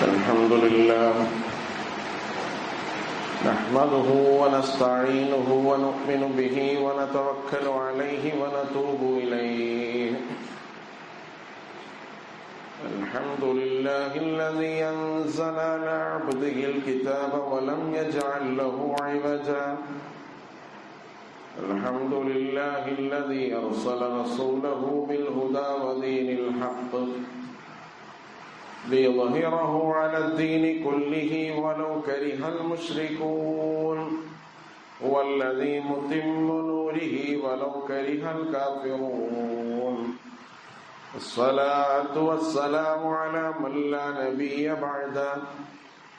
الحمد لله. نحمده ونستعينه ونؤمن به ونتوكل عليه ونتوب إليه. الحمد لله الذي أنزل على عبده الكتاب ولم يجعل له عوجا. الحمد لله الذي أرسل رسوله بالهدى ودين الحق. ليظهره على الدين كله ولو كره المشركون. هو الذي متم نوره ولو كره الكافرون. الصلاة والسلام على من لا نبي بعده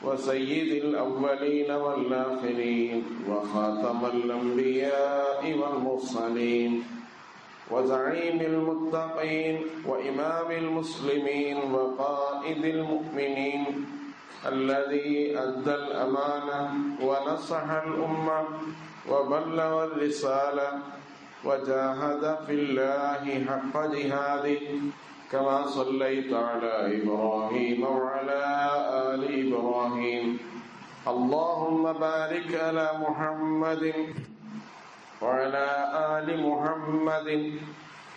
وسيد الأولين والآخرين وخاتم الأنبياء والمرسلين. وزعيم المتقين وإمام المسلمين وقائد المؤمنين الذي أدى الأمانة ونصح الأمة وبلغ الرسالة وجاهد في الله حق جهاده كما صليت على إبراهيم وعلى آل إبراهيم. اللهم بارك على محمد وعلى آل محمد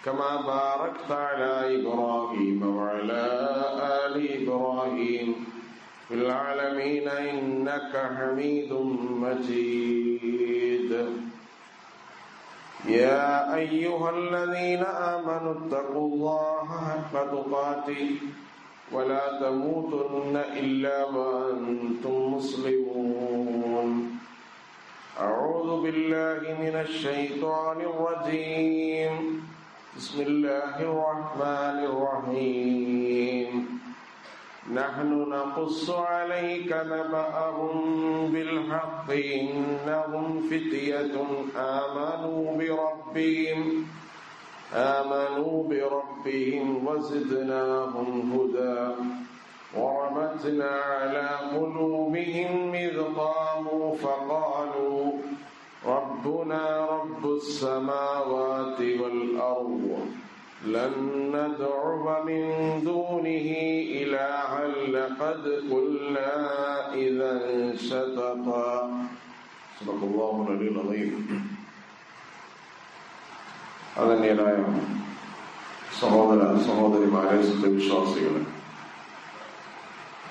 كما باركت على إبراهيم وعلى آل إبراهيم في العالمين إنك حميد مجيد. يا أيها الذين آمنوا اتقوا الله حق تقاته ولا تموتن إلا وأنتم مسلمون. الشيطان الرجيم. بسم الله الرحمن الرحيم. نحن نقص عليك نبأهم بالحق. إنهم فتية آمنوا بربهم. آمنوا بربهم وزدناهم هدى. ورمتنا على قلوبهم إذ قاموا فقالوا ربنا رب السماوات والأرض لن ندعو من دونه إلها لقد قلنا إذا شططا صدق الله العلي العظيم അതന്നെയായ സഹോദര സഹോദരിമാരെ സത്യവിശ്വാസികളെ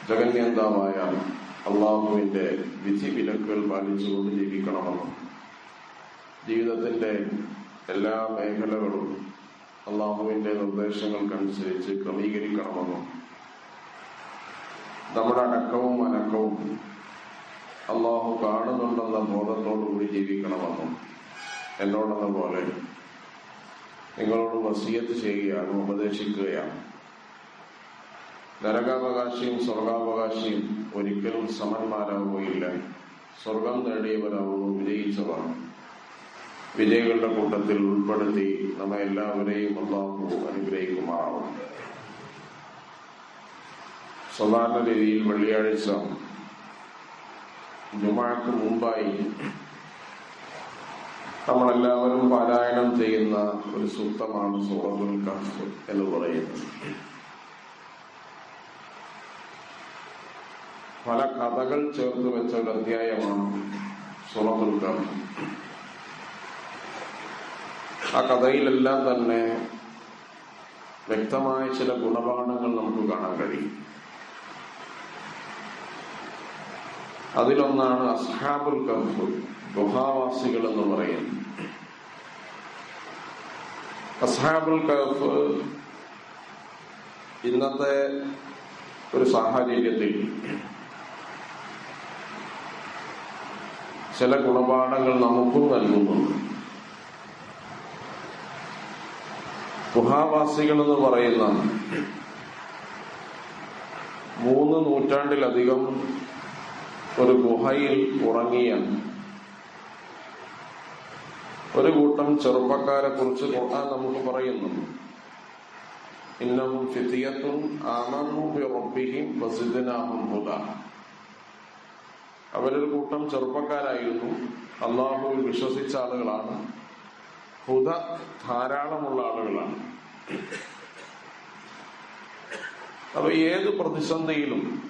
ജഗന്യന്താവായ അള്ളാഹുവിന്റെ വിധി വിലക്കുകൾ പാലിച്ചുകൊണ്ട് ജീവിക്കണമെന്നും ജീവിതത്തിന്റെ എല്ലാ മേഖലകളും അള്ളാഹുവിന്റെ നിർദ്ദേശങ്ങൾക്കനുസരിച്ച് ക്രമീകരിക്കണമെന്നും നമ്മുടെ അടക്കവും അനക്കവും അള്ളാഹു കാണുന്നുണ്ടെന്ന ബോധത്തോടുകൂടി ജീവിക്കണമെന്നും എന്നോടെന്ന പോലെ നിങ്ങളോട് വസീയത്ത് ചെയ്യുകയാണ് ഉപദേശിക്കുകയാണ്. നരകാവകാശിയും സ്വർഗാവകാശിയും ഒരിക്കലും സമന്മാരാവുകയില്ല. സ്വർഗം നേടിയവരാവുന്നു വിജയിച്ചവർ. വിജയികളുടെ കൂട്ടത്തിൽ ഉൾപ്പെടുത്തി നമ്മെ എല്ലാവരെയും അള്ളാഹു അനുഗ്രഹിക്കുമാറാവും സാധാരണ രീതിയിൽ വെള്ളിയാഴ്ച ജുമാക്ക് മുമ്പായി നമ്മളെല്ലാവരും പാരായണം ചെയ്യുന്ന ഒരു സൂക്തമാണ് സൂറത്തുൽ കഫ് എന്ന് പറയുന്നത്. പല കഥകൾ ചേർത്ത് വെച്ച ഒരു അധ്യായമാണ് സൂറത്തുൽ കഫ് ആ കഥയിലെല്ലാം തന്നെ വ്യക്തമായ ചില ഗുണപാഠങ്ങൾ നമുക്ക് കാണാൻ കഴിയും. അതിലൊന്നാണ് അസ്ഹാബുൽ കഫ് ഗുഹാവാസികൾ എന്ന് പറയുന്നത്. അസ്ഹാബുൽ കഫ് ഇന്നത്തെ ഒരു സാഹചര്യത്തിൽ ചില ഗുണപാഠങ്ങൾ നമുക്കും നൽകുന്നുണ്ട്. ഗുഹാവാസികൾ എന്ന് പറയുന്ന മൂന്ന് നൂറ്റാണ്ടിലധികം ഒരു ഗുഹയിൽ ഉറങ്ങിയ ഒരു കൂട്ടം ചെറുപ്പക്കാരെ കുറിച്ച് ഖുർആൻ നമുക്ക് പറയുന്നു. ഇന്നഹും ഫിത്തിയത്തും ആമന്നു പ്രസിദ്ധനാമം വസിദ്നാഹും ഹുദ. അവരൊരു കൂട്ടം ചെറുപ്പക്കാരായിരുന്നു. അള്ളാഹുവിൽ വിശ്വസിച്ച ആളുകളാണ്. ഹുദ ധാരാളമുള്ള ആളുകളാണ്. അപ്പൊ ഏത് പ്രതിസന്ധിയിലും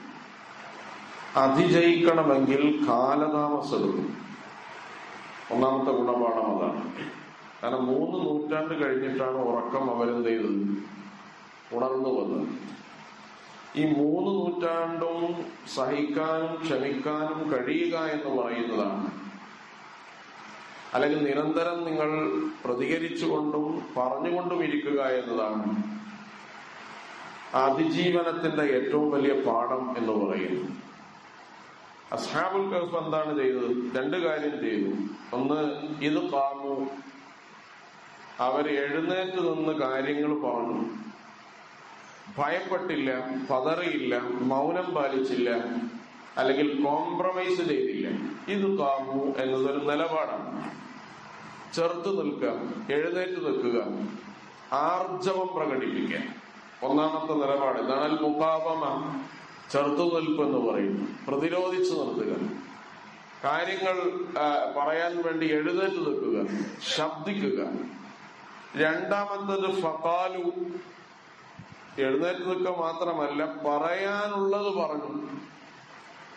അതിജയിക്കണമെങ്കിൽ കാലതാമസമെടുക്കും. ഒന്നാമത്തെ ഗുണപാഠം അതാണ്. കാരണം മൂന്ന് നൂറ്റാണ്ട് കഴിഞ്ഞിട്ടാണ് ഉറക്കം അവരെന്ത് ചെയ്തത്? ഉണർന്നു വന്നത്. ഈ മൂന്ന് നൂറ്റാണ്ടും സഹിക്കാനും ക്ഷമിക്കാനും കഴിയുക എന്ന് പറയുന്നതാണ് അല്ലെങ്കിൽ നിരന്തരം നിങ്ങൾ പ്രതികരിച്ചുകൊണ്ടും പറഞ്ഞുകൊണ്ടും ഇരിക്കുക എന്നതാണ് അതിജീവനത്തിന്റെ ഏറ്റവും വലിയ പാഠം എന്ന് പറയുന്നു അസ്ഹാബുൽ കഹഫ് എന്താണ് ചെയ്തത്? രണ്ട് കാര്യം ചെയ്തു. ഒന്ന് ഇത് കാമു അവർ എഴുന്നേറ്റ് നിന്ന് കാര്യങ്ങൾ പറഞ്ഞു. ഭയപ്പെട്ടില്ല പതറിയില്ല മൗനം പാലിച്ചില്ല അല്ലെങ്കിൽ കോംപ്രമൈസ് ചെയ്തില്ല. ഇത് കാമു എന്നതൊരു നിലപാടാണ്. ചെറുത്തു നിൽക്കുക എഴുന്നേറ്റ് നിൽക്കുക ആർജവം പ്രകടിപ്പിക്കുക. ഒന്നാമത്തെ നിലപാട് ഇതാണ് മുഖാപമ ചെറുത്തു നിൽപ്പ് എന്ന് പറയുന്നു. പ്രതിരോധിച്ചു നിർത്തുക. കാര്യങ്ങൾ പറയാൻ വേണ്ടി എഴുന്നേറ്റ് നിൽക്കുക ശബ്ദിക്കുക. രണ്ടാമത്തത് ഫതാലു എഴുന്നേറ്റ് നിൽക്കുക മാത്രമല്ല പറയാനുള്ളത് പറഞ്ഞു.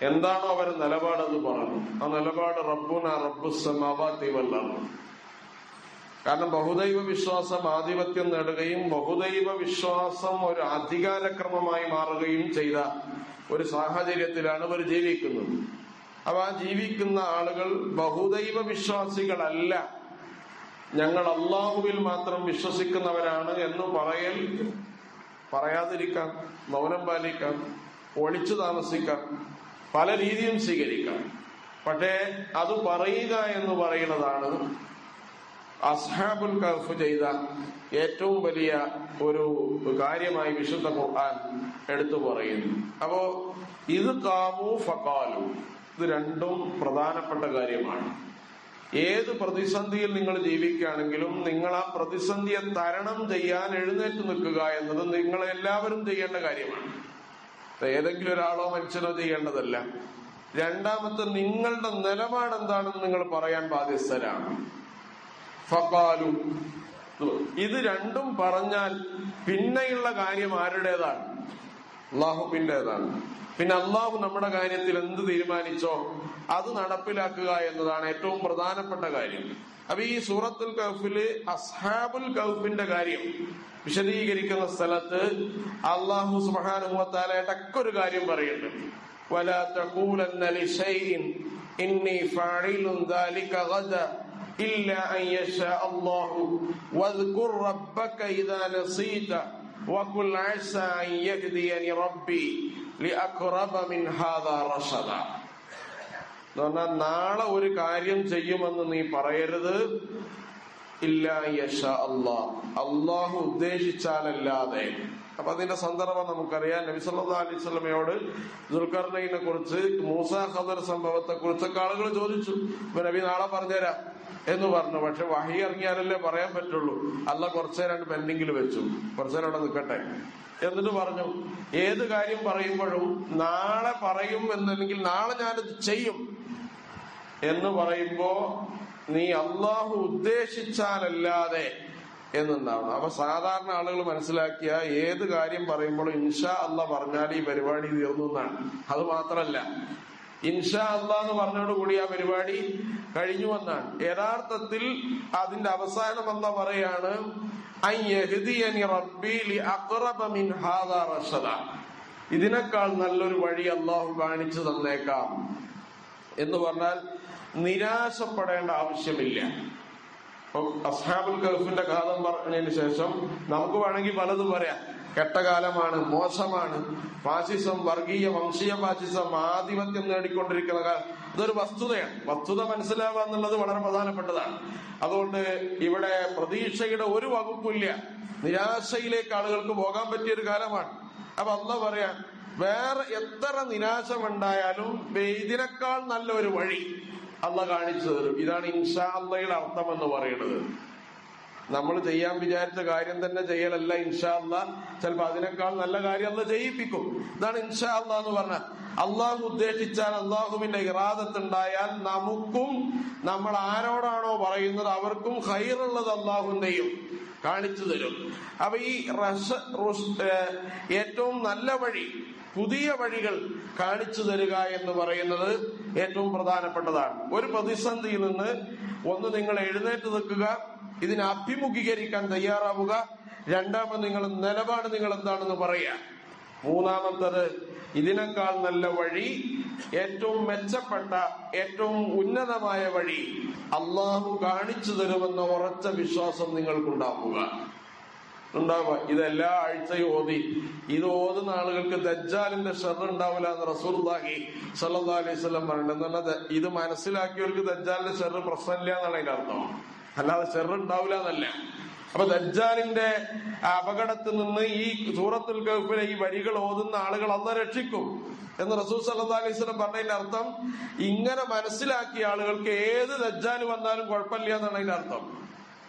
എന്താണോ അവരെ നിലപാടെന്ന് പറഞ്ഞു. ആ നിലപാട് റബ്ബുന റബ്ബുസമാവാത്തി വല്ലാണ് കാരണം ബഹുദൈവ വിശ്വാസം ആധിപത്യം നേടുകയും ബഹുദൈവ വിശ്വാസം ഒരു അധികാരക്രമമായി മാറുകയും ചെയ്ത ഒരു സാഹചര്യത്തിലാണ് ഇവർ ജീവിക്കുന്നത്. അപ്പൊ ആ ജീവിക്കുന്ന ആളുകൾ ബഹുദൈവ വിശ്വാസികളല്ല ഞങ്ങൾ അള്ളാഹുവിൽ മാത്രം വിശ്വസിക്കുന്നവരാണ് എന്ന് പറയൽ പറയാതിരിക്കാം മൗനം പാലിക്കാം ഒളിച്ചു താമസിക്കാം പല രീതിയും സ്വീകരിക്കാം. പക്ഷേ അത് പറയുക എന്ന് പറയുന്നതാണ് അസ്ഹാബുൽ കഫ് ചെയ്ത ഏറ്റവും വലിയ ഒരു കാര്യമായി വിശുദ്ധ ഖുർആൻ എടുത്തു പറയുന്നു. അപ്പോ ഇത് കാമു ഫക്കാലു ഇത് രണ്ടും പ്രധാനപ്പെട്ട കാര്യമാണ്. ഏത് പ്രതിസന്ധിയിൽ നിങ്ങൾ ജീവിക്കുകയാണെങ്കിലും നിങ്ങൾ ആ പ്രതിസന്ധിയെ തരണം ചെയ്യാൻ എഴുന്നേറ്റ് നിൽക്കുക എന്നത് നിങ്ങൾ എല്ലാവരും ചെയ്യേണ്ട കാര്യമാണ്. ഏതെങ്കിലും ഒരാളോ മനുഷ്യനോ ചെയ്യേണ്ടതല്ല. രണ്ടാമത്തെ നിങ്ങളുടെ നിലപാട് എന്താണെന്ന് നിങ്ങൾ പറയാൻ ബാധ്യസ്ഥരാണ്. ഫക്കാലു ഇത് രണ്ടും പറഞ്ഞാൽ പിന്നെയുള്ള കാര്യം ആരുടേതാണ് അള്ളാഹുവിൻ്റെതാണ് പിന്നെ അള്ളാഹു നമ്മുടെ കാര്യത്തിൽ എന്ത് തീരുമാനിച്ചോ അത് നടപ്പിലാക്കുക എന്നതാണ് ഏറ്റവും പ്രധാനപ്പെട്ട കാര്യം അപ്പൊ ഈ സൂറത്തുൽ കൗഫില് അസ്ഹാബുൽ കൗഫിന്റെ കാര്യം വിശദീകരിക്കുന്ന സ്ഥലത്ത് അള്ളാഹു സുബാനുഭവത്താല ഇടക്കൊരു കാര്യം പറയുന്നുണ്ട് ولا تقولن لشيء إني فاعل ذلك غدا إلا أن يشاء الله واذكر ربك إذا نسيت وقل عسى أن يهديني ربي لأقرب من هذا رشدا പറഞ്ഞാൽ നാളെ ഒരു കാര്യം ചെയ്യുമെന്ന് നീ പറയരുത് ഇല്ല യശ അള്ളാഹ് അള്ളാഹു ഉദ്ദേശിച്ചാലല്ലാതെ അപ്പൊ അതിന്റെ സന്ദർഭം നമുക്കറിയാം. നബിസല്ലാ അലിസ്വലമയോട് ദുൽഖർണയിനെ കുറിച്ച് മൂസ ഖദർ സംഭവത്തെ കുറിച്ചൊക്കെ ആളുകൾ ചോദിച്ചു. ഇപ്പൊ നബി നാളെ പറഞ്ഞുതരാം എന്ന് പറഞ്ഞു. പക്ഷെ വഹി ഇറങ്ങിയാലല്ലേ പറയാൻ പറ്റുള്ളൂ. അല്ല കുറച്ചേരാണ്ട് പെൻഡിങ്ങിൽ വെച്ചു. കുറച്ചേരം അവിടെ നിൽക്കട്ടെ. എന്നിട്ട് പറഞ്ഞു ഏത് കാര്യം പറയുമ്പോഴും നാളെ പറയും എന്നല്ലെങ്കിൽ നാളെ ഞാനത് ചെയ്യും എന്ന് പറയുമ്പോ നീ അള്ളാഹു ഉദ്ദേശിച്ചാലല്ലാതെ എന്നുണ്ടാവണം. അപ്പൊ സാധാരണ ആളുകൾ മനസ്സിലാക്കിയ ഏത് കാര്യം പറയുമ്പോഴും ഇൻഷാ അല്ല പറഞ്ഞാൽ ഈ പരിപാടി തീർന്നു എന്നാണ്. അത് മാത്രല്ല. ഇൻഷാ അല്ല എന്ന് പറഞ്ഞോടുകൂടി ആ പരിപാടി കഴിഞ്ഞു എന്നാണ്. യഥാർത്ഥത്തിൽ അതിന്റെ അവസാനം എന്താ പറയാണ് ഇതിനേക്കാൾ നല്ലൊരു വഴി അള്ളാഹു കാണിച്ചു തന്നേക്കാം. എന്ന് പറഞ്ഞാൽ നിരാശപ്പെടേണ്ട ആവശ്യമില്ല. അസ്ഹാബുൽ കഹഫിന്റെ കാലം പറഞ്ഞതിന് ശേഷം നമുക്ക് വേണമെങ്കിൽ പലതും പറയാം. കെട്ടകാലമാണ് മോശമാണ് ഫാസിസം വർഗീയ വംശീയ ഫാസിസം ആധിപത്യം നേടിക്കൊണ്ടിരിക്കുന്ന കാലം ഇതൊരു വസ്തുതയാണ്. വസ്തുത മനസ്സിലാവുക എന്നുള്ളത് വളരെ പ്രധാനപ്പെട്ടതാണ്. അതുകൊണ്ട് ഇവിടെ പ്രതീക്ഷയുടെ ഒരു വകുപ്പില്ല നിരാശയിലേക്ക് ആളുകൾക്ക് പോകാൻ പറ്റിയ ഒരു കാലമാണ്. അപ്പൊ അന്ന് പറയാ വേറെ എത്ര നിരാശമുണ്ടായാലും ഇതിനേക്കാൾ നല്ലൊരു വഴി അല്ല കാണിച്ചു തരും. ഇതാണ് ഇൻഷാ അള്ളയുടെ അർത്ഥം എന്ന് പറയുന്നത്. നമ്മൾ ചെയ്യാൻ വിചാരിച്ച കാര്യം തന്നെ ചെയ്യലല്ല ഇൻഷാ അല്ല ചിലപ്പോ അതിനേക്കാൾ നല്ല കാര്യം അല്ല ചെയ്യിപ്പിക്കും. ഇതാണ് ഇൻഷാ അല്ല എന്ന് പറഞ്ഞ അള്ളാഹു ഉദ്ദേശിച്ചാൽ അള്ളാഹുവിന്റെ ഇറാദത്തുണ്ടായാൽ നമുക്കും നമ്മൾ ആരോടാണോ പറയുന്നത് അവർക്കും ഹൈറുള്ളത് അള്ളാഹുന്റെയും കാണിച്ചു തരും. അപ്പൊ ഈ ഏറ്റവും നല്ല വഴി പുതിയ വഴികൾ കാണിച്ചു തരിക എന്ന് പറയുന്നത് ഏറ്റവും പ്രധാനപ്പെട്ടതാണ്. ഒരു പ്രതിസന്ധിയിൽ നിന്ന് ഒന്ന് നിങ്ങൾ എഴുന്നേറ്റ് നിൽക്കുക ഇതിനെ അഭിമുഖീകരിക്കാൻ തയ്യാറാവുക. രണ്ടാമത് നിങ്ങൾ നിലപാട് നിങ്ങൾ എന്താണെന്ന് പറയുക. മൂന്നാമത്തത് ഇതിനേക്കാൾ നല്ല വഴി ഏറ്റവും മെച്ചപ്പെട്ട ഏറ്റവും ഉന്നതമായ വഴി അള്ളാഹു കാണിച്ചു തരുമെന്ന ഉറച്ച വിശ്വാസം നിങ്ങൾക്കുണ്ടാക്കുക ഉണ്ടാവുക. ഇതെല്ലാ ആഴ്ചയും ഓതി. ഇത് ഓതുന്ന ആളുകൾക്ക് ദജ്ജാലിന്റെ ഷെർ ഉണ്ടാവില്ല എന്ന് റസൂർദാഹി സല്ലാ അലൈഹി സ്വലം പറയുന്നത് ഇത് മനസ്സിലാക്കിയവർക്ക് ദജ്ജാലിന്റെ ഷെർ പ്രശ്നമില്ല എന്നാണ് അതിന്റെ അർത്ഥം. അല്ലാതെ ഷെർ ഉണ്ടാവില്ല എന്നല്ല. അപ്പൊ ദജ്ജാലിന്റെ അപകടത്തിൽ നിന്ന് ഈ സൂറത്തുൽ ഗൾഫിലെ ഈ വരികൾ ഓതുന്ന ആളുകൾ അന്ന് രക്ഷിക്കും എന്ന് റസൂൽ സല്ലാ അലൈഹി സ്വലം പറഞ്ഞതിന്റെ അർത്ഥം ഇങ്ങനെ മനസ്സിലാക്കിയ ആളുകൾക്ക് ഏത് ദജ്ജാൽ വന്നാലും കുഴപ്പമില്ല എന്നാണ് അതിന്റെ അർത്ഥം.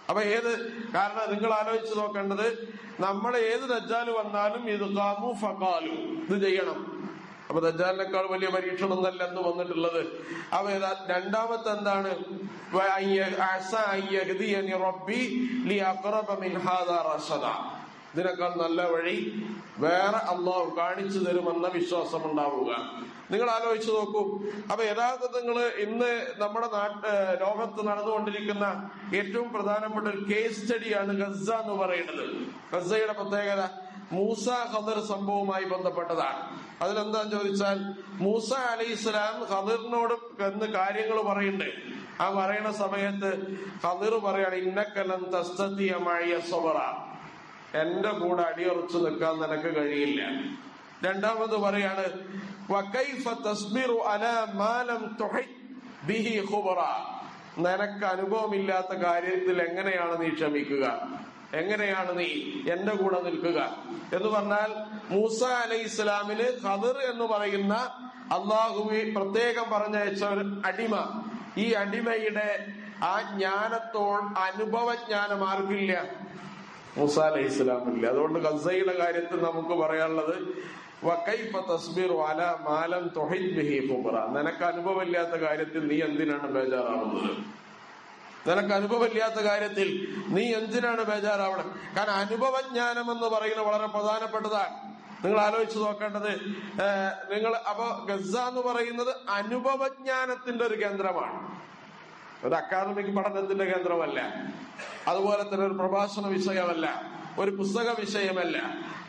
അപ്പൊ ഏത് കാരണം നിങ്ങൾ ആലോചിച്ച് നോക്കേണ്ടത് നമ്മൾ ഏത് ദജ്ജാൽ വന്നാലും ഇത് കാമു ഫകാലു ഇത് ചെയ്യണം. അപ്പൊ ദജ്ജാലിനേക്കാൾ വലിയ പരീക്ഷണം എന്ന് വന്നിട്ടുള്ളത്. അപ്പൊ രണ്ടാമത്തെ എന്താണ്? റബ്ബി ഇതിനേക്കാൾ നല്ല വഴി വേറെ അള്ളാഹു കാണിച്ചു തരുമെന്ന വിശ്വാസം ഉണ്ടാവുക നിങ്ങൾ ആലോചിച്ച് നോക്കൂ. അപ്പൊ യഥാർത്ഥത്തിൽ നിങ്ങൾ ഇന്ന് നമ്മുടെ നാട്ട് ലോകത്ത് നടന്നുകൊണ്ടിരിക്കുന്ന ഏറ്റവും പ്രധാനപ്പെട്ട ഒരു കേസ് സ്റ്റഡിയാണ് ഗസ എന്ന് പറയുന്നത്. ഗസയുടെ പ്രത്യേകത മൂസ ഖദർ സംഭവവുമായി ബന്ധപ്പെട്ടതാണ്. അതിലെന്താന്ന് ചോദിച്ചാൽ മൂസ അലി ഇസ്ലാം ഖദറിനോട് എന്ന് കാര്യങ്ങൾ പറയുന്നുണ്ട്. ആ പറയുന്ന സമയത്ത് ഖദർ പറയാണ് ഇന്നക്കലം തസ്തീയമായ സൊബറ. എന്റെ കൂടെ അടിയുറച്ചു നിൽക്കാൻ നിനക്ക് കഴിയില്ല. രണ്ടാമത് പറയാണ് അലാ നിനക്ക് അനുഭവമില്ലാത്ത കാര്യത്തിൽ എങ്ങനെയാണ് നീ ക്ഷമിക്കുക? എങ്ങനെയാണ് നീ എന്റെ കൂടെ നിൽക്കുക? എന്ന് പറഞ്ഞാൽ മൂസ അലൈഹി ഇസ്ലാമിന് ഖദർ എന്ന് പറയുന്ന അള്ളാഹുവി പ്രത്യേകം പറഞ്ഞയച്ച ഒരു അടിമ. ഈ അടിമയുടെ ആ ജ്ഞാനത്തോ അനുഭവജ്ഞാനം ആർക്കില്ല? മൂസ അലൈഹി ഇസ്ലാമില്ല അതുകൊണ്ട് ഗസയുടെ കാര്യത്തിൽ നമുക്ക് പറയാനുള്ളത് നിനക്ക് അനുഭവമില്ലാത്ത കാര്യത്തിൽ നീ എന്തിനാണ് ബേജാറാവുന്നത്? നിനക്ക് അനുഭവമില്ലാത്ത കാര്യത്തിൽ നീ എന്തിനാണ് ബേജാറാവണം? കാരണം അനുഭവജ്ഞാനം എന്ന് പറയുന്നത് വളരെ പ്രധാനപ്പെട്ടതാണ്. നിങ്ങൾ ആലോചിച്ചു നോക്കേണ്ടത് നിങ്ങൾ അപ്പൊ ഗസ എന്ന് പറയുന്നത് അനുഭവജ്ഞാനത്തിന്റെ ഒരു കേന്ദ്രമാണ്. ഒരു അക്കാദമിക് പഠനത്തിന്റെ കേന്ദ്രമല്ല. അതുപോലെ തന്നെ ഒരു പ്രഭാഷണ വിഷയമല്ല ഒരു പുസ്തക വിഷയമല്ല.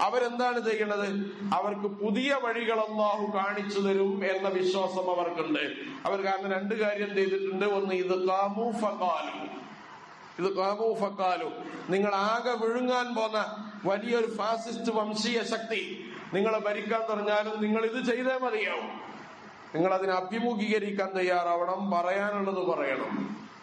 അവരെന്താണ് ചെയ്യുന്നത്? അവർക്ക് പുതിയ വഴികൾ അള്ളാഹു കാണിച്ചു തരും എന്ന വിശ്വാസം അവർക്കുണ്ട്. അവർ കാരണം രണ്ട് കാര്യം ചെയ്തിട്ടുണ്ട്. ഒന്ന് ഇത് കാമു ഇത് കാമു നിങ്ങൾ ആകെ വിഴുങ്ങാൻ പോന്ന വലിയൊരു ഫാസിസ്റ്റ് വംശീയ ശക്തി. നിങ്ങളെ ഭരിക്കാൻ പറഞ്ഞാലും നിങ്ങൾ ഇത് ചെയ്തേ മതിയാവും. നിങ്ങൾ അതിനെ അഭിമുഖീകരിക്കാൻ തയ്യാറാവണം പറയാനുള്ളത് പറയണം.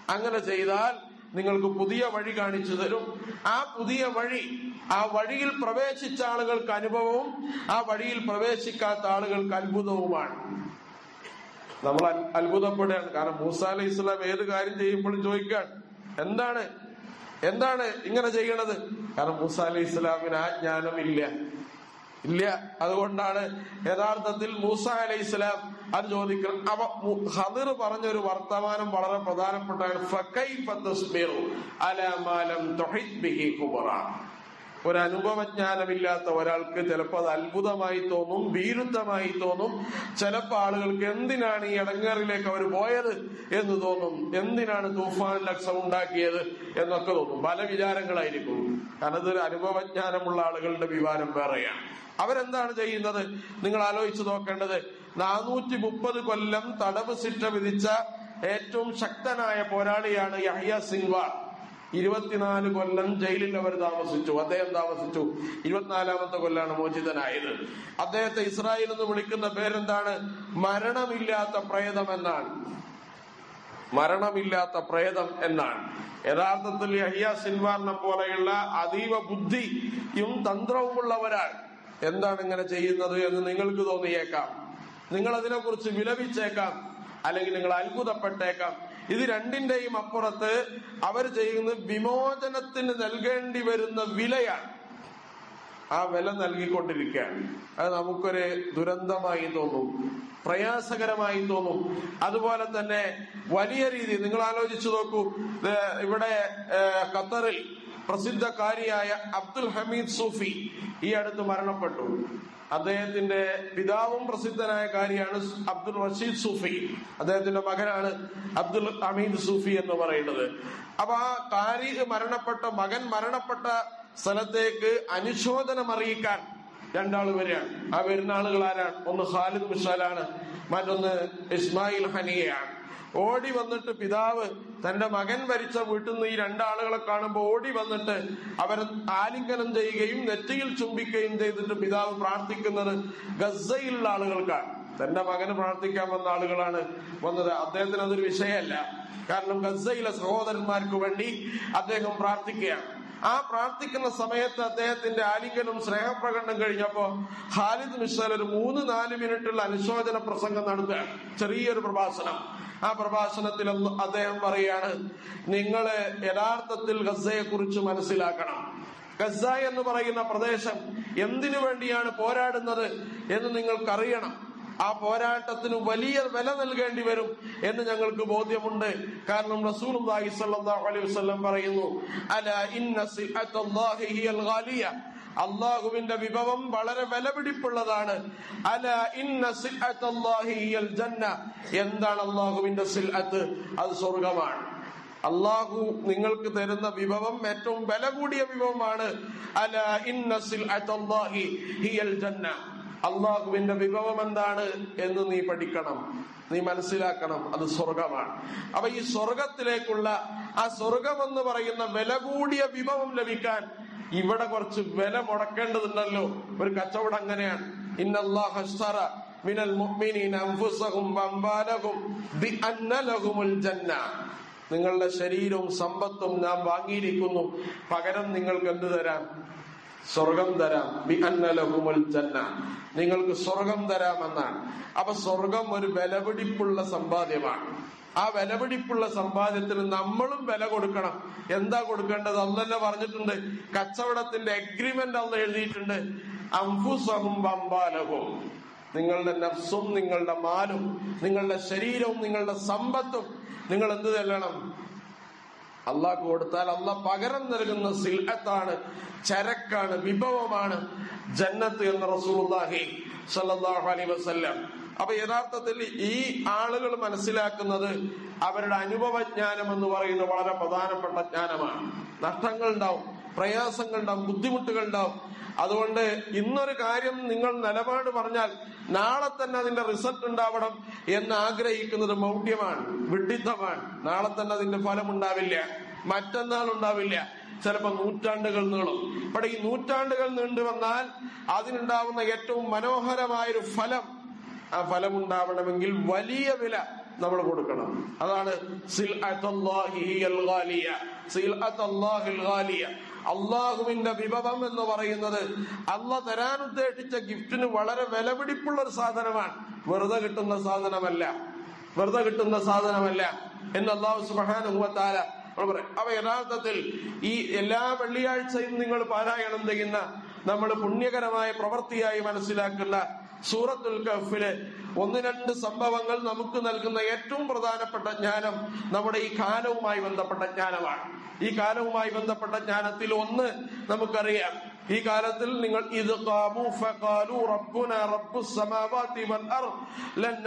അങ്ങനെ ചെയ്താൽ നിങ്ങൾക്ക് പുതിയ വഴി കാണിച്ചു തരും. ആ പുതിയ വഴി ആ വഴിയിൽ പ്രവേശിച്ച ആളുകൾക്ക് അനുഭവവും ആ വഴിയിൽ പ്രവേശിക്കാത്ത ആളുകൾക്ക് അത്ഭുതവുമാണ്. നമ്മൾ അത്ഭുതപ്പെടുകയാണ്. കാരണം മൂസ അലൈഹി ഇസ്ലാം ഏത് കാര്യം ചെയ്യുമ്പോഴും ചോദിക്കാൻ എന്താണ്? എന്താണ് ഇങ്ങനെ ചെയ്യണത്? കാരണം മൂസ അലൈഹി ഇസ്ലാമിന് ആ ജ്ഞാനം ഇല്ല ഇല്ല. അതുകൊണ്ടാണ് യഥാർത്ഥത്തിൽ മൂസ അലൈഹി ഇസ്ലാം അത് ചോദിക്കണം. അവ ഹദിർ പറഞ്ഞൊരു വർത്തമാനം വളരെ പ്രധാനപ്പെട്ടാണ് ഫകൈഫ തസ്ബിറു അലാ മാ ലം തുഹിത് ബിഹി ഖുബറ ഒരു അനുഭവജ്ഞാനമില്ലാത്ത ഒരാൾക്ക് ചിലപ്പോൾ അത് അത്ഭുതമായി തോന്നും വിരുദ്ധമായി തോന്നും. ചിലപ്പോൾ ആളുകൾക്ക് എന്തിനാണ് ഈ ഇടങ്ങേറിലേക്ക് അവർ പോയത് എന്ന് തോന്നും. എന്തിനാണ് തൂഫാൻ ലക്ഷം ഉണ്ടാക്കിയത് എന്നൊക്കെ തോന്നും. പല വിചാരങ്ങളായിരിക്കും. കാരണം ഇതൊരു അനുഭവജ്ഞാനമുള്ള ആളുകളുടെ വിവാരം വേറെയാണ്. അവരെന്താണ് ചെയ്യുന്നത്? നിങ്ങൾ ആലോചിച്ച് നോക്കേണ്ടത്. നാനൂറ്റി മുപ്പത് കൊല്ലം തടവ് ശിക്ഷ വിധിച്ച ഏറ്റവും ശക്തനായ പോരാളിയാണ് യഹ്യ സിൻവാർ ഇരുപത്തിനാല് കൊല്ലം ജയിലിൽ അവർ താമസിച്ചു. അദ്ദേഹം താമസിച്ചു. ഇരുപത്തിനാലാമത്തെ കൊല്ലാണ് മോചിതനായത്. അദ്ദേഹത്തെ ഇസ്രായേൽ എന്ന് വിളിക്കുന്ന പേരെന്താണ്? മരണമില്ലാത്ത പ്രേതം എന്നാണ്. മരണമില്ലാത്ത പ്രേതം എന്നാണ്. യഥാർത്ഥത്തിൽ അഹിയ സിൻവാറിനെ പോലെയുള്ള അതീവ ബുദ്ധിയും തന്ത്രവുമുള്ളവരാണ്. എന്താണ് ഇങ്ങനെ ചെയ്യുന്നത് എന്ന് നിങ്ങൾക്ക് തോന്നിയേക്കാം. നിങ്ങൾ അതിനെക്കുറിച്ച് വിലപിച്ചേക്കാം. അല്ലെങ്കിൽ നിങ്ങൾ അത്ഭുതപ്പെട്ടേക്കാം. ഇത് രണ്ടിന്റെയും അപ്പുറത്ത് അവർ ചെയ്യുന്ന വിമോചനത്തിന് നൽകേണ്ടി വരുന്ന വിലയാണ്. ആ വില നൽകിക്കൊണ്ടിരിക്കുകയാണ്. അത് നമുക്കൊരു ദുരന്തമായി തോന്നും പ്രയാസകരമായി തോന്നും. അതുപോലെ തന്നെ വലിയ രീതി നിങ്ങൾ ആലോചിച്ചു നോക്കൂ ഇവിടെ ഏഹ്, പ്രസിദ്ധകാരിയായ അബ്ദുൽ ഹമീദ് സൂഫി ഈ അടുത്ത് മരണപ്പെട്ടു. അദ്ദേഹത്തിന്റെ പിതാവും പ്രസിദ്ധനായ കാര്യമാണ് അബ്ദുൽ റഷീദ് സൂഫി. അദ്ദേഹത്തിന്റെ മകനാണ് അബ്ദുൽ ഹമീദ് സൂഫി എന്ന് പറയുന്നത്. അപ്പൊ ആ കാരി മരണപ്പെട്ട മകൻ മരണപ്പെട്ട സ്ഥലത്തേക്ക് അനുശോചനം അറിയിക്കാൻ രണ്ടാൾ വരികയാണ്. ആ വരുന്ന ആളുകൾ ആരാണ്? ഒന്ന് ഖാലിദ് മിഷാലാണ് മറ്റൊന്ന് ഇസ്മായിൽ ഹനിയയാണ്. ഓടി വന്നിട്ട് പിതാവ് തന്റെ മകൻ മരിച്ച വീട്ടിൽ നിന്ന് ഈ രണ്ടാളുകളെ കാണുമ്പോൾ ഓടി വന്നിട്ട് അവരെ ആലിംഗനം ചെയ്യുകയും നെറ്റിയിൽ ചുംബിക്കുകയും ചെയ്തിട്ട് പിതാവ് പ്രാർത്ഥിക്കുന്നത് ഗസയിലുള്ള ആളുകൾക്കാണ്. തന്റെ മകന് പ്രാർത്ഥിക്കാൻ വന്ന ആളുകളാണ് വന്നത്. അദ്ദേഹത്തിന് അതൊരു വിഷയമല്ല. കാരണം ഗസയിലെ സഹോദരന്മാർക്ക് വേണ്ടി അദ്ദേഹം പ്രാർത്ഥിക്കുകയാണ്. ആ പ്രാർത്ഥിക്കുന്ന സമയത്ത് അദ്ദേഹത്തിന്റെ ആലിംഗനം സ്നേഹപ്രകടനം കഴിഞ്ഞപ്പോ ഖാലിദ് മിഷൽ ഒരു മൂന്ന് നാല് മിനിറ്റുള്ള അനുശോചന പ്രസംഗം നടത്തുകയാണ്. ചെറിയൊരു പ്രഭാഷണം. ആ പ്രഭാഷണത്തിൽ അദ്ദേഹം പറയാണ് നിങ്ങൾ യഥാർത്ഥത്തിൽ ഗസയെ കുറിച്ച് മനസ്സിലാക്കണം. ഗസ എന്ന് പറയുന്ന പ്രദേശം എന്തിനു വേണ്ടിയാണ് പോരാടുന്നത് എന്ന് നിങ്ങൾക്കറിയണം. ആ പോരാട്ടത്തിന് വലിയ വില നൽകേണ്ടി വരും എന്ന് ഞങ്ങൾക്ക് ബോധ്യമുണ്ട്. കാരണം റസൂൽ അലൈഹി വസല്ലം പറയുന്നു അല ഇന്ന ഹിയൽ അള്ളാഹുവിന്റെ വിഭവം വളരെ വിലപിടിപ്പുള്ളതാണ്. അല ഇന്ന ജന്ന. എന്താണ് അള്ളാഹുവിന്റെ സിൽഅത്ത്? അത് സ്വർഗമാണ് അള്ളാഹു നിങ്ങൾക്ക് തരുന്ന വിഭവം ഏറ്റവും വില കൂടിയ വിഭവമാണ്. അല ഇന്ന ജന്ന. അള്ളാഹുവിന്റെ വിഭവം എന്താണ് എന്ന് നീ പഠിക്കണം. നീ മനസ്സിലാക്കണം. അത് സ്വർഗമാണ് അപ്പൊ ഈ സ്വർഗത്തിലേക്കുള്ള ആ സ്വർഗം എന്ന് പറയുന്ന വില കൂടിയ വിഭവം ലഭിക്കാൻ ഇവിടെ കുറച്ച് വില മുടക്കേണ്ടതുണ്ടല്ലോ. ഒരു കച്ചവടം അങ്ങനെയാണ്. ഇന്നല്ലാഹ മിനൽ മുഅ്മിനീന ജന്ന. നിങ്ങളുടെ ശരീരവും സമ്പത്തും ഞാൻ വാങ്ങിയിരിക്കുന്നു. പകരം നിങ്ങൾക്ക് എന്ത് തരാം? സ്വർഗം തരാം. നിങ്ങൾക്ക് സ്വർഗം തരാമെന്നാണ്. അപ്പൊ സ്വർഗം ഒരു വിലപിടിപ്പുള്ള സമ്പാദ്യമാണ്. ആ വിലപിടിപ്പുള്ള സമ്പാദ്യത്തിന് നമ്മളും വില കൊടുക്കണം. എന്താ കൊടുക്കേണ്ടത്? അന്നല്ല പറഞ്ഞിട്ടുണ്ട്. കച്ചവടത്തിന്റെ അഗ്രിമെന്റ് അന്ന് എഴുതിയിട്ടുണ്ട്. അംഫുസഹും വമ്പാലഹും നിങ്ങളുടെ നഫ്സും നിങ്ങളുടെ മാലും നിങ്ങളുടെ ശരീരവും നിങ്ങളുടെ സമ്പത്തും നിങ്ങൾ എന്ത് ചെല്ലണം അള്ളാഹ് കൊടുത്താൽ അള്ളാഹ് പകരം നൽകുന്ന സിൽഹത്താണ് ചരക്കാണ് വിഭവമാണ് ജന്നത്ത് എന്ന റസൂലുള്ളാഹി സല്ലല്ലാഹു അലൈഹി വസല്ലം. അപ്പൊ യഥാർത്ഥത്തിൽ ഈ ആളുകൾ മനസ്സിലാക്കുന്നത് അവരുടെ അനുഭവജ്ഞാനം എന്ന് പറയുന്നത് വളരെ പ്രധാനപ്പെട്ട ജ്ഞാനമാണ്. നഷ്ടങ്ങൾ ഉണ്ടാവും. ബുദ്ധിമുട്ടുകൾ ഉണ്ടാവും അതുകൊണ്ട് ഇന്നൊരു കാര്യം നിങ്ങൾ നിലപാട് പറഞ്ഞാൽ നാളെ തന്നെ അതിന്റെ റിസൾട്ട് ഉണ്ടാവണം എന്ന് ആഗ്രഹിക്കുന്നത് മൗഢ്യമാണ് വിഡിത്തമാണ് നാളെ തന്നെ അതിന്റെ ഫലം ഉണ്ടാവില്ല മറ്റന്നാൾ ഉണ്ടാവില്ല. ചിലപ്പോ നൂറ്റാണ്ടുകൾ നീളും. ഇവിടെ ഈ നൂറ്റാണ്ടുകൾ നീണ്ടു വന്നാൽ അതിനുണ്ടാവുന്ന ഏറ്റവും മനോഹരമായൊരു ഫലം ആ ഫലം ഉണ്ടാവണമെങ്കിൽ വലിയ വില നമ്മൾ കൊടുക്കണം. അതാണ് അള്ളാഹുവിന്റെ വിഭവം എന്ന് പറയുന്നത് അല്ല തരാൻ ഉദ്ദേശിച്ച ഗിഫ്റ്റിന് വളരെ വിലപിടിപ്പുള്ള ഒരു സാധനമാണ്. വെറുതെ കിട്ടുന്ന സാധനമല്ല. വെറുതെ കിട്ടുന്ന സാധനമല്ല. എന്ന് അള്ളാഹു സുബാനുഭവത്താല അവ യഥാർത്ഥത്തിൽ ഈ എല്ലാ വെള്ളിയാഴ്ചയും നിങ്ങൾ പാരായണം ചെയ്യുന്ന നമ്മൾ പുണ്യകരമായ പ്രവൃത്തിയായി മനസ്സിലാക്കുന്ന സൂറത്തുൽ കഫിലെ ഒന്ന് രണ്ട് സംഭവങ്ങൾ നമുക്ക് നൽകുന്ന ഏറ്റവും പ്രധാനപ്പെട്ട ജ്ഞാനം നമ്മുടെ ഈ കാലവുമായി ബന്ധപ്പെട്ട ജ്ഞാനമാണ്. ഈ കാലവുമായി ബന്ധപ്പെട്ട ജ്ഞാനത്തിൽ ഒന്ന് നമുക്കറിയാം. ഈ കാലത്തിൽ നിങ്ങൾ ഇത് ഖാമു ഫഖാലു വൽ ലൻ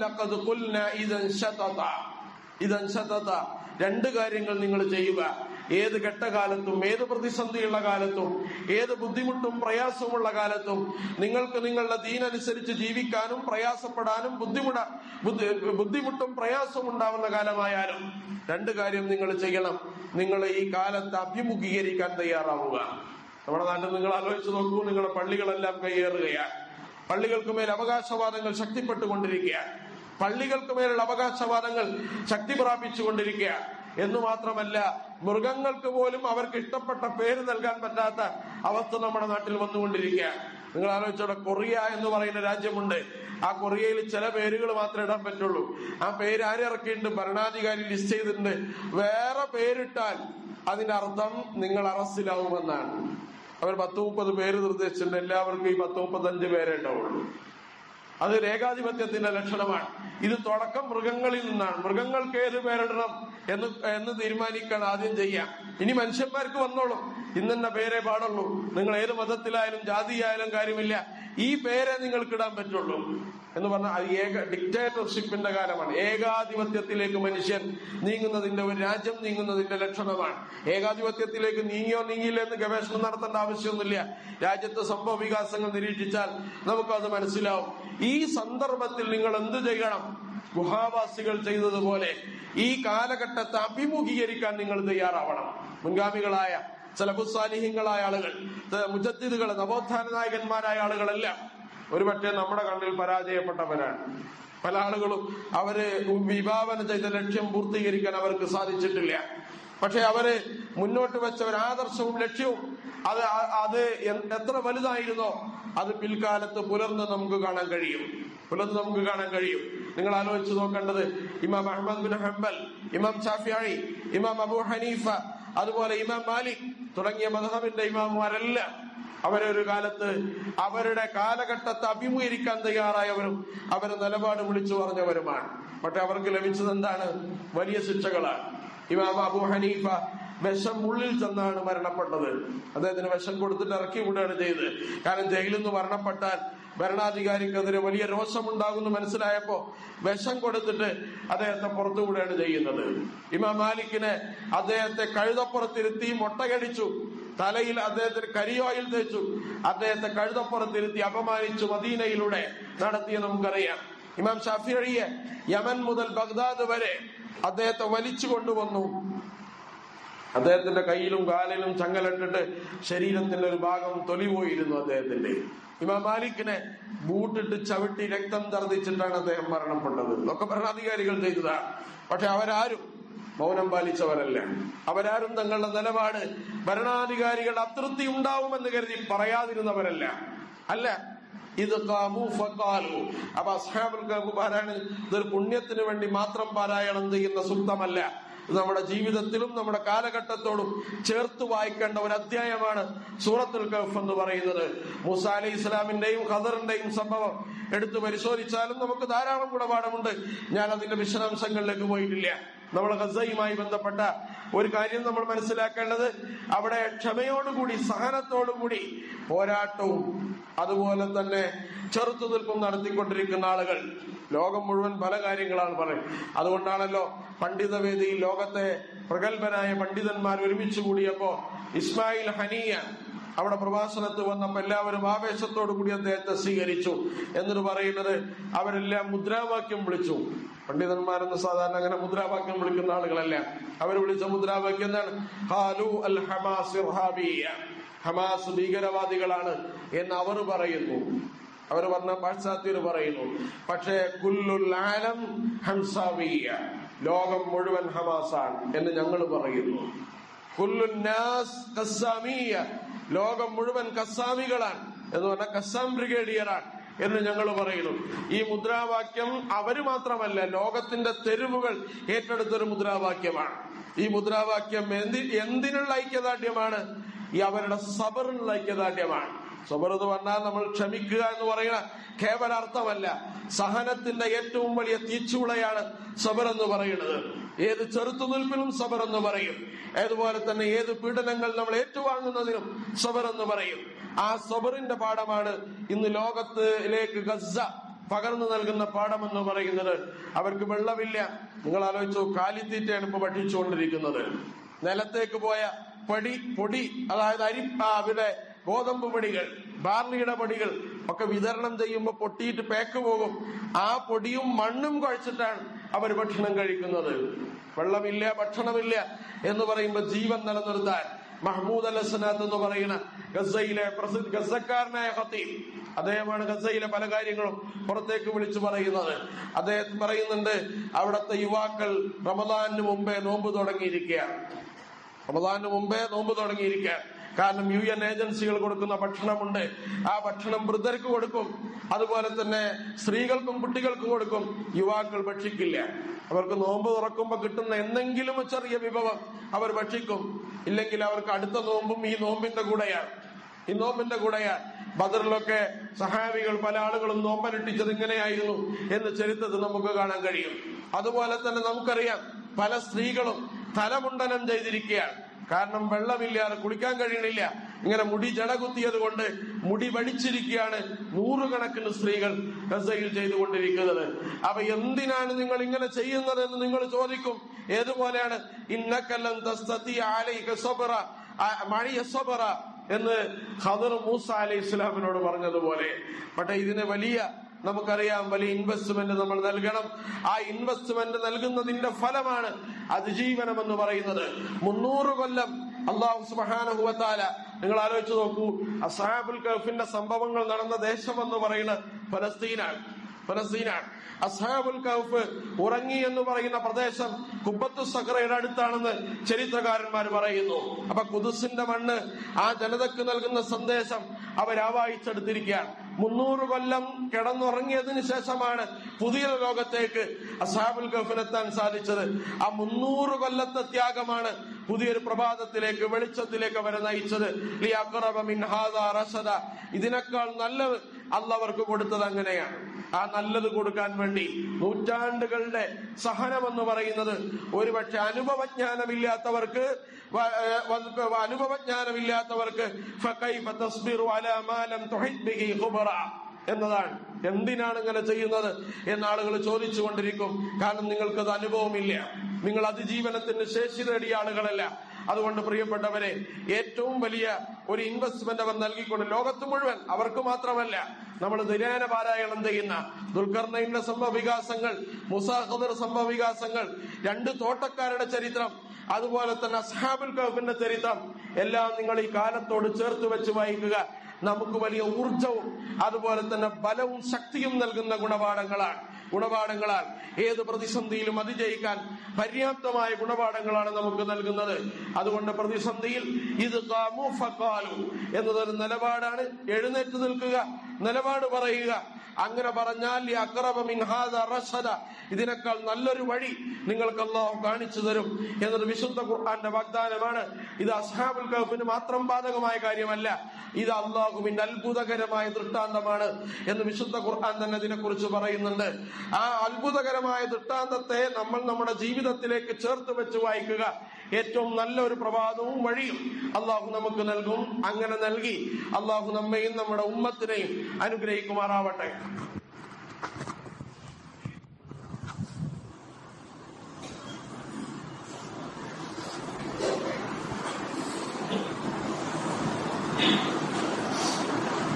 ലഖദ് ഖുൽനാ ഇദൻ ഇദൻ ശതത. രണ്ട് കാര്യങ്ങൾ നിങ്ങൾ ചെയ്യുക. ഏത് ഘട്ടകാലത്തും ഏത് പ്രതിസന്ധിയുള്ള കാലത്തും ഏത് ബുദ്ധിമുട്ടും പ്രയാസമുള്ള കാലത്തും നിങ്ങൾക്ക് നിങ്ങളുടെ ദീനനുസരിച്ച് ജീവിക്കാനും പ്രയാസപ്പെടാനും ബുദ്ധിമുട്ട ബുദ്ധിമുട്ടും പ്രയാസവും ഉണ്ടാവുന്ന കാലമായാലും രണ്ട് കാര്യം നിങ്ങൾ ചെയ്യണം. നിങ്ങൾ ഈ കാലത്ത് അഭിമുഖീകരിക്കാൻ തയ്യാറാവുക. നമ്മുടെ നാട്ടിൽ നിങ്ങൾ ആലോചിച്ച് നോക്കൂ നിങ്ങളുടെ പള്ളികളെല്ലാം കയ്യേറുകയാണ്. പള്ളികൾക്ക് മേൽ അവകാശവാദങ്ങൾ ശക്തിപ്പെട്ടുകൊണ്ടിരിക്കുകയാണ്. പള്ളികൾക്ക് മേലുള്ള അവകാശവാദങ്ങൾ ശക്തി പ്രാപിച്ചുകൊണ്ടിരിക്കുകയാണ്. എന്ന് മാത്രമല്ല മൃഗങ്ങൾക്ക് പോലും അവർക്ക് ഇഷ്ടപ്പെട്ട പേര് നൽകാൻ പറ്റാത്ത അവസ്ഥ നമ്മുടെ നാട്ടിൽ വന്നുകൊണ്ടിരിക്കുകയാണ്. നിങ്ങൾ ആലോചിച്ചോടെ കൊറിയ എന്ന് പറയുന്ന രാജ്യമുണ്ട്. ആ കൊറിയയിൽ ചില പേരുകൾ മാത്രമേ ഇടാൻ പറ്റുള്ളൂ. ആ പേര് ആരിറക്കിയിട്ടുണ്ട്? ഭരണാധികാരി ലിസ്റ്റ് ചെയ്തിട്ടുണ്ട്. വേറെ പേരിട്ടാൽ അതിന്റെ അർത്ഥം നിങ്ങൾ അറസ്റ്റിലാവുമെന്നാണ്. അവർ പത്ത് മുപ്പത് പേര് നിർദ്ദേശിച്ചിട്ടുണ്ട്. എല്ലാവർക്കും ഈ പത്ത് മുപ്പത്തഞ്ച് പേരേ ഉണ്ടാവുള്ളൂ. അത് ഏകാധിപത്യത്തിന്റെ ലക്ഷണമാണ്. ഇത് തുടക്കം മൃഗങ്ങളിൽ നിന്നാണ്. മൃഗങ്ങൾക്ക് ഏത് പേരിടണം എന്ന് എന്ന് തീരുമാനിക്കാൻ ആദ്യം ചെയ്യാം. ഇനി മനുഷ്യന്മാർക്ക് വന്നോളും. ഇന്നെന്ന പേരെ പാടുള്ളൂ. നിങ്ങൾ ഏത് മതത്തിലായാലും ജാതിയായാലും കാര്യമില്ല. ഈ പേരെ നിങ്ങൾക്കിടാൻ പറ്റുള്ളൂ എന്ന് പറഞ്ഞാൽ അത് ഏക ഡിക്റ്റേറ്റർഷിപ്പിന്റെ കാലമാണ്. ഏകാധിപത്യത്തിലേക്ക് മനുഷ്യൻ നീങ്ങുന്നതിന്റെ ഒരു രാജ്യം നീങ്ങുന്നതിന്റെ ലക്ഷണമാണ്. ഏകാധിപത്യത്തിലേക്ക് നീങ്ങിയോ നീങ്ങിയില്ല എന്ന് ഗവേഷണം നടത്തേണ്ട ആവശ്യമൊന്നുമില്ല. രാജ്യത്തെ സംഭവ വികാസങ്ങൾ നിരീക്ഷിച്ചാൽ നമുക്കത് മനസ്സിലാവും. ഈ സന്ദർഭത്തിൽ നിങ്ങൾ എന്ത് ചെയ്യണം? ഗുഹാവാസികൾ ചെയ്തതുപോലെ ഈ കാലഘട്ടത്തെ അഭിമുഖീകരിക്കാൻ നിങ്ങൾ തയ്യാറാവണം. മുൻഗാമികളായ സലബുസാലിഹ്യങ്ങളായ ആളുകൾ മുജദ്ദിദുകൾ നവോത്ഥാന നായകന്മാരായ ആളുകളെല്ലാം ഒരുപക്ഷെ നമ്മുടെ കണ്ണിൽ പരാജയപ്പെട്ടവരാണ്. പല ആളുകളും അവർ വിഭാവന ചെയ്ത ലക്ഷ്യം പൂർത്തീകരിക്കാൻ അവർക്ക് സാധിച്ചിട്ടില്ല. പക്ഷെ അവർ മുന്നോട്ട് വെച്ച ഒരു ആദർശവും ലക്ഷ്യവും അത് അത് എത്ര വലുതായിരുന്നോ അത് പിൽക്കാലത്ത് പുലർന്ന് നമുക്ക് കാണാൻ കഴിയും. പുലർന്ന് നമുക്ക് കാണാൻ കഴിയും. നിങ്ങൾ ആലോചിച്ച് നോക്കേണ്ടത് ഇമാം അഹമ്മദ് ബിൻ ഹംബൽ ഇമാം ഷാഫിയായി ഇമാം അബു ഹനീഫ അതുപോലെ ഇമാം മാലിക് തുടങ്ങിയ മദഹബിന്റെ ഇമാമുമാരെല്ലാം അവരൊരു കാലത്ത് അവരുടെ കാലഘട്ടത്തെ അഭിമുഖീകരിക്കാൻ തയ്യാറായവരും അവരെ നിലപാട് വിളിച്ചു പറഞ്ഞവരുമാണ്. പക്ഷെ അവർക്ക് ലഭിച്ചത് എന്താണ്? വലിയ ശിക്ഷകളാണ്. ഇമാം അബു ഹനീഫ വിഷം ഉള്ളിൽ ചെന്നാണ് മരണപ്പെട്ടത്. അദ്ദേഹത്തിന് വിഷം കൊടുത്തിട്ട് ഇറക്കി വിടുകയാണ് ചെയ്തത്. കാരണം ജയിലിൽ നിന്ന് മരണപ്പെട്ടാൽ ഭരണാധികാരിക്കെതിരെ വലിയ രോഷമുണ്ടാകുന്നു മനസ്സിലായപ്പോ വിഷം കൊടുത്തിട്ട് അദ്ദേഹത്തെ പുറത്തു വിടുകയാണ് ചെയ്യുന്നത്. ഇമാം മാലിക്കിനെ അദ്ദേഹത്തെ കഴുതപ്പുറത്തിരുത്തി മുട്ടകടിച്ചു തലയിൽ അദ്ദേഹത്തിന് കരിയോയിൽ തേച്ചു. അദ്ദേഹത്തെ കഴുതപ്പുറത്തിരുത്തി അപമാനിച്ചു മദീനയിലൂടെ നടത്തിയ നമുക്കറിയാം. ഇമാം ഷഫിയെ യമൻ മുതൽ ബഗ്ദാദ് വരെ അദ്ദേഹത്തെ വലിച്ചു കൊണ്ടുവന്നു. അദ്ദേഹത്തിന്റെ കയ്യിലും കാലിലും ചങ്ങലിട്ടിട്ട് ശരീരത്തിന്റെ ഒരു ഭാഗം തൊലിപോയിരുന്നു അദ്ദേഹത്തിന്റെ. ഇമാം മാലിക്കിനെ ബൂട്ടിട്ട് ചവിട്ടി രക്തം തർദ്ദിച്ചിട്ടാണ് അദ്ദേഹം മരണപ്പെട്ടത്. ഇതൊക്കെ ഭരണാധികാരികൾ ചെയ്തതാണ് പക്ഷെ അവരാരും മൗനം പാലിച്ചവരല്ല. അവരാരും തങ്ങളുടെ നിലപാട് ഭരണാധികാരികളുടെ അതൃപ്തി ഉണ്ടാവുമെന്ന് കരുതി പറയാതിരുന്നവരല്ല. അല്ല ഇത് അപ്പൊ അസ്ഹാബുൽ കഹ്ഫ് പാരായണം ഇതൊരു പുണ്യത്തിന് വേണ്ടി മാത്രം പാരായണം ചെയ്യുന്ന സുക്തമല്ല നമ്മുടെ ജീവിതത്തിലും നമ്മുടെ കാലഘട്ടത്തോടും ചേർത്ത് വായിക്കേണ്ട ഒരു അധ്യായമാണ് സൂറത്തുൽ കഹ്ഫ് എന്ന് പറയുന്നത്. മൂസ അലി ഇസ്ലാമിന്റെയും ഖദറിന്റെയും സംഭവം എടുത്തു പരിശോധിച്ചാലും നമുക്ക് ധാരാളം ഗുണപാഠമുണ്ട്. ഞാൻ അതിന്റെ വിശദാംശങ്ങളിലേക്ക് പോയിട്ടില്ല. നമ്മൾ ഗസയുമായി ബന്ധപ്പെട്ട ഒരു കാര്യം നമ്മൾ മനസ്സിലാക്കേണ്ടത് അവിടെ ക്ഷമയോടുകൂടി സഹനത്തോടുകൂടി പോരാട്ടവും അതുപോലെ തന്നെ ചെറുത്തുനിൽപ്പും നടത്തിക്കൊണ്ടിരിക്കുന്ന ആളുകൾ. ലോകം മുഴുവൻ പല കാര്യങ്ങളാണ് പറയുന്നത്. അതുകൊണ്ടാണല്ലോ പണ്ഡിതവേദിയിൽ ലോകത്തെ പ്രഗത്ഭനായ പണ്ഡിതന്മാർ ഒരുമിച്ച് കൂടിയപ്പോ ഇസ്മായിൽ ഹനിയ അവിടെ പ്രഭാഷണത്ത് വന്നപ്പോ എല്ലാവരും ആവേശത്തോടു കൂടി അദ്ദേഹത്തെ സ്വീകരിച്ചു എന്നിട്ട് പറയുന്നത് അവരെല്ലാം മുദ്രാവാക്യം വിളിച്ചു. പണ്ഡിതന്മാരെന്ന് സാധാരണ അങ്ങനെ മുദ്രാവാക്യം വിളിക്കുന്ന ആളുകളല്ല. അവർ വിളിച്ച മുദ്രാവാക്യം എന്താണ്? ഹാലു അൽ ഹമാസ് ഹമാസ് ഭീകരവാദികളാണ് എന്ന് അവർ പറയുന്നു. അവർ പറഞ്ഞ പാശ്ചാത്യർ പറയുന്നു പക്ഷേ കുല്ലുൽ ആലം ഹംസാവിയ. ലോകം മുഴുവൻ ഹമാസാണ് എന്ന് ഞങ്ങൾ പറയുന്നു. കുല്ലുന്നാസ് ലോകം മുഴുവൻ കസ്സാമികളാണ് എന്ന് പറഞ്ഞാൽ കസ്സാം ബ്രിഗേഡിയറാണ് എന്ന് ഞങ്ങൾ പറയുന്നു. ഈ മുദ്രാവാക്യം അവർ മാത്രമല്ല ലോകത്തിന്റെ തെരുവുകൾ ഏറ്റെടുത്തൊരു മുദ്രാവാക്യമാണ്. ഈ മുദ്രാവാക്യം എന്തി എന്തിനുള്ള ഐക്യദാർഢ്യമാണ്? ഈ അവരുടെ സബറിനുള്ള ഐക്യദാർഢ്യമാണ്. സബർ എന്ന് പറഞ്ഞാൽ നമ്മൾ ക്ഷമിക്കുക എന്ന് പറയുന്ന കേവല അർത്ഥമല്ല സഹനത്തിന്റെ ഏറ്റവും വലിയ തീച്ചുളയാണ് സബർ എന്ന് പറയുന്നത്. ഏത് ചെറുത്തുനിൽപ്പിനും സബർ എന്ന് പറയും. അതുപോലെ തന്നെ ഏത് പീഡനങ്ങൾ നമ്മൾ ഏറ്റുവാങ്ങുന്നതിനും സബർ എന്ന് പറയും. ആ സബറിന്റെ പാഠമാണ് ഇന്ന് ലോകത്തിലേക്ക് ഗസ പകർന്നു നൽകുന്ന പാഠം എന്ന് പറയുന്നത്. അവർക്ക് വെള്ളമില്ല. നിങ്ങൾ ആലോചിച്ചു കാലിത്തീറ്റയാണ് ഇപ്പൊ ഭക്ഷിച്ചുകൊണ്ടിരിക്കുന്നത്. നിലത്തേക്ക് പോയ പടി പൊടി അതായത് അരി അവിടെ ഗോതമ്പ് പൊടികൾ ബാർലിയുടെ പൊടികൾ ഒക്കെ വിതരണം ചെയ്യുമ്പോൾ പൊട്ടിയിട്ട് പേക്ക് പോകും. ആ പൊടിയും മണ്ണും കുഴച്ചിട്ടാണ് അവർ ഭക്ഷണം കഴിക്കുന്നത്. വെള്ളമില്ല ഭക്ഷണമില്ല എന്ന് പറയുമ്പോൾ ജീവൻ നിലനിർത്താൻ മഹ്മൂദ് അൽ ഹസനാത്ത് എന്ന് പറയുന്ന ഗസയിലെ പ്രസിദ്ധ ഗസക്കാരനായ ഹത്തീബ് അദ്ദേഹമാണ് ഗസയിലെ പല കാര്യങ്ങളും പുറത്തേക്ക് വിളിച്ചു പറയുന്നത്. അദ്ദേഹം പറയുന്നുണ്ട് അവിടുത്തെ യുവാക്കൾ റമദാനിന് മുമ്പേ നോമ്പ് തുടങ്ങിയിരിക്കുക റമദാനിന് മുമ്പേ നോമ്പ് തുടങ്ങിയിരിക്കുക കാരണം യു എൻ ഏജൻസികൾ കൊടുക്കുന്ന ഭക്ഷണമുണ്ട്. ആ ഭക്ഷണം വൃദ്ധർക്ക് കൊടുക്കും. അതുപോലെ തന്നെ സ്ത്രീകൾക്കും കുട്ടികൾക്കും കൊടുക്കും. യുവാക്കൾ ഭക്ഷിക്കില്ല. അവർക്ക് നോമ്പ് തുറക്കുമ്പോൾ കിട്ടുന്ന എന്തെങ്കിലും ചെറിയ വിഭവം അവർ ഭക്ഷിക്കും. ഇല്ലെങ്കിൽ അവർക്ക് അടുത്ത നോമ്പും ഈ നോമ്പിന്റെ കൂടെയാണ്. ഈ നോമ്പിന്റെ കൂടെയാണ്. ബദറിലൊക്കെ സഹാബികൾ പല ആളുകളും നോമ്പനുഷ്ഠിച്ചത് ഇങ്ങനെയായിരുന്നു എന്ന് ചരിത്രത്തിൽ നമുക്ക് കാണാൻ കഴിയും. അതുപോലെ തന്നെ നമുക്കറിയാം പല സ്ത്രീകളും തലമുണ്ടനം ചെയ്തിരിക്കുകയാണ്. കാരണം വെള്ളമില്ലാതെ കുളിക്കാൻ കഴിയണില്ല. ഇങ്ങനെ മുടി ജടകുത്തിയത് കൊണ്ട് മുടി വടിച്ചിരിക്കുകയാണ് നൂറുകണക്കിന് സ്ത്രീകൾ ഗസയിൽ ചെയ്തുകൊണ്ടിരിക്കുന്നത്. അപ്പൊ എന്തിനാണ് നിങ്ങൾ ഇങ്ങനെ ചെയ്യുന്നത് എന്ന് നിങ്ങൾ ചോദിക്കും. ഏതുപോലെയാണ്? ഇന്നക്കല്ലം തസ്തത്തി ആലൈക സബറ. മഴിയ സബറ എന്ന് ഖദർ മൂസ അലൈഹി ഇസ്ലാമിനോട് പറഞ്ഞതുപോലെ. പക്ഷെ ഇതിന് വലിയ നമുക്കറിയാം വലിയ ഇൻവെസ്റ്റ്മെന്റ് നമ്മൾ നൽകണം. ആ ഇൻവെസ്റ്റ്മെന്റ് നൽകുന്നതിന്റെ ഫലമാണ് അതിജീവനം എന്ന് പറയുന്നത്. മുന്നൂറ് കൊല്ലം അള്ളാഹു സുബാനഹുവത്താല നിങ്ങൾ ആലോചിച്ച് നോക്കൂ അസാബുൽ കഫിന്റെ സംഭവങ്ങൾ നടന്ന ദേശം എന്ന് പറയുന്നത് ഫലസ്തീനാണ്. ഫലസ്തീനാണ്. അസാബുൽ കൗഫ് ഉറങ്ങി എന്ന് പറയുന്ന പ്രദേശം കുബത്തു സഖറയുടെ അടുത്താണെന്ന് ചരിത്രകാരന്മാർ പറയുന്നു. അപ്പൊ കുതുസിന്റെ മണ്ണ് ആ ജനതക്ക് നൽകുന്ന സന്ദേശം അവരാവായിച്ചെടുത്തിരിക്കുകയാണ് മുന്നൂറ് കൊല്ലം കിടന്നുറങ്ങിയതിനു ശേഷമാണ് പുതിയ ലോകത്തേക്ക് അസാബുൽ ഗഫിലെത്താൻ സാധിച്ചത് ആ മുന്നൂറ് കൊല്ലത്തെ ത്യാഗമാണ് പുതിയൊരു പ്രഭാതത്തിലേക്ക് വെളിച്ചത്തിലേക്ക് അവരെ നയിച്ചത്. ഇതിനേക്കാൾ നല്ലത് അല്ല അവർക്ക് കൊടുത്തത് അങ്ങനെയാണ്. ആ നല്ലത് കൊടുക്കാൻ വേണ്ടി നൂറ്റാണ്ടുകളുടെ സഹനം എന്ന് പറയുന്നത് ഒരുപക്ഷെ അനുഭവജ്ഞാനമില്ലാത്തവർക്ക് അനുഭവജ്ഞാനമില്ലാത്തവർക്ക് എന്നതാണ്. എന്തിനാണ് ഇങ്ങനെ ചെയ്യുന്നത്? എന്ന് ആളുകൾ ചോദിച്ചുകൊണ്ടിരിക്കും. കാരണം നിങ്ങൾക്കത് അനുഭവമില്ല. നിങ്ങൾ അതിജീവനത്തിന് ശേഷി നേടിയ ആളുകളല്ല. അതുകൊണ്ട് പ്രിയപ്പെട്ടവരെ ഏറ്റവും വലിയ ഒരു ഇൻവെസ്റ്റ്മെന്റ് അവർ നൽകിക്കൊണ്ട് ലോകത്ത് മുഴുവൻ അവർക്ക് മാത്രമല്ല നമ്മൾ ദിനാന പാരായണം ചെയ്യുന്ന ദുൽഖർണയിന്റെ സംഭവ വികാസങ്ങൾ മുസാഖദർ സംഭവ വികാസങ്ങൾ രണ്ട് തോട്ടക്കാരുടെ ചരിത്രം അതുപോലെ തന്നെ അസ്ഹാബുൽ കൗഫിന്റെ ചരിത്രം എല്ലാം നിങ്ങൾ ഈ കാലത്തോട് ചേർത്ത് വെച്ച് വായിക്കുക. നമുക്ക് വലിയ ഊർജവും അതുപോലെ തന്നെ ബലവും ശക്തിയും നൽകുന്ന ഗുണപാഠങ്ങളാണ്. ഗുണപാഠങ്ങളാൽ ഏത് പ്രതിസന്ധിയിലും അതിജയിക്കാൻ പര്യാപ്തമായ ഗുണപാഠങ്ങളാണ് നമുക്ക് നൽകുന്നത്. അതുകൊണ്ട് പ്രതിസന്ധിയിൽ ഇത് കാമു ഫഖാലു എന്നതൊരു നിലപാടാണ്. എഴുന്നേറ്റ് നിൽക്കുക നിലപാട് പറയുക അങ്ങനെ പറഞ്ഞാൽ ഇതിനേക്കാൾ നല്ലൊരു വഴി നിങ്ങൾക്ക് അള്ളാഹു കാണിച്ചു തരും എന്നത് വിശുദ്ധ ഖുർആന്റെ വാഗ്ദാനമാണ്. ഇത് അസ്ഹാബുൽ കഹഫിന് മാത്രം ബാധകമായ കാര്യമല്ല. ഇത് അള്ളാഹുവിന്റെ അത്ഭുതകരമായ ദൃഷ്ടാന്തമാണ് എന്ന് വിശുദ്ധ ഖുർആൻ തന്നെ ഇതിനെക്കുറിച്ച് പറയുന്നുണ്ട്. ആ അത്ഭുതകരമായ ദൃഷ്ടാന്തത്തെ നമ്മൾ നമ്മുടെ ജീവിതത്തിലേക്ക് ചേർത്ത് വെച്ച് വായിക്കുക. ഏറ്റവും നല്ല ഒരു പ്രഭാതവും വഴിയും അള്ളാഹു നമുക്ക് നൽകും അങ്ങനെ നൽകി അള്ളാഹു നമ്മയും നമ്മുടെ ഉമ്മത്തിനെയും അനുഗ്രഹിക്കുമാറാവട്ടെ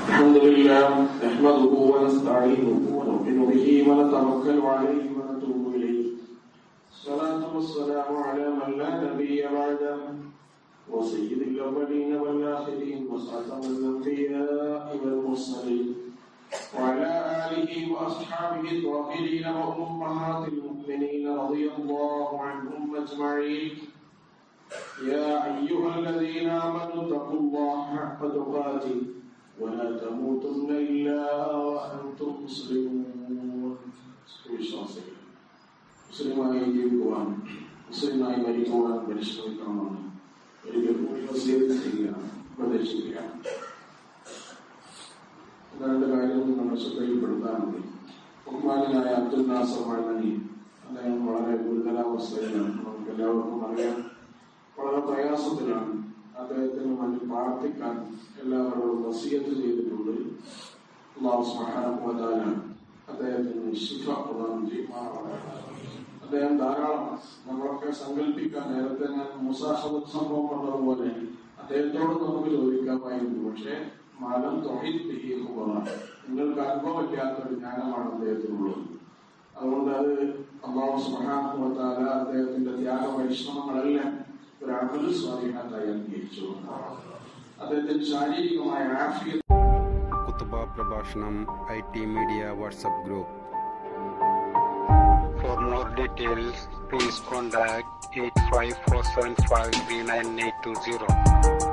الحمد لله نحمده ونستعينه ونؤمن به ونتوكل عليه ونتوب إليه الصلاة والسلام على من لا نبي بعده وسيد الأولين والآخرين وخاتم الأنبياء والمرسلين. وعلى آله وأصحابه الطاهرين وأمهات المؤمنين رضي الله عنهم أجمعين. يا أيها الذين آمنوا اتقوا الله حق تقاته ولا تموتن إلا وأنتم مسلمون. മുസ്ലിമായി ജീവിക്കുവാൻ മുസ്ലിമായി മരിക്കുവാൻ പരിശ്രമിക്കണമെന്ന് കൂടി വസീയത്ത് ചെയ്യുകയാണ് ഉപദേശിക്കുകയാണ് രണ്ട് കാര്യങ്ങൾ നമ്മൾ ശ്രദ്ധയിൽപ്പെടുത്താനുണ്ട് ബഹുമാനായ അബ്ദുൽ നാസർ വഴങ്ങി അദ്ദേഹം വളരെ ഗുരുതരാവസ്ഥയിലാണ്. നമുക്ക് എല്ലാവർക്കും അറിയാം വളരെ പ്രയാസത്തിലാണ് അദ്ദേഹത്തിന് വേണ്ടി പ്രാർത്ഥിക്കാൻ എല്ലാവരോടും വസീയത്ത് ചെയ്തിട്ടുണ്ട്. അള്ളാഹു തആല അദ്ദേഹത്തിന് ശിഫ പ്രദാനം ചെയ്യുമാറാവട്ടെ അദ്ദേഹം ധാരാളം നമ്മളൊക്കെ സങ്കല്പിക്കാൻ നേരത്തെ ഞാൻ മുസാഹബത്ത് സംഭവം പറഞ്ഞതുപോലെ അദ്ദേഹത്തോട് നമുക്ക് ചോദിക്കാമായിരുന്നു. പക്ഷെ മലം ഖുബറ. നിങ്ങൾക്ക് അനുഭവമില്ലാത്ത ഒരു ജ്ഞാനമാണ് അദ്ദേഹത്തിനുള്ളത്. അതുകൊണ്ട് അത് അള്ളാഹു സുബ്ഹാനഹു വ അദ്ദേഹത്തിന്റെ ത്യാഗ പരിശ്രമങ്ങളെല്ലാം ഒരു അമൽ സ്വാധീനത്തായി അംഗീകരിച്ചു. അദ്ദേഹത്തിന്റെ ശാരീരികമായ ആഫിയ പ്രഭാഷണം I T media WhatsApp group. For more details, please contact 854753980.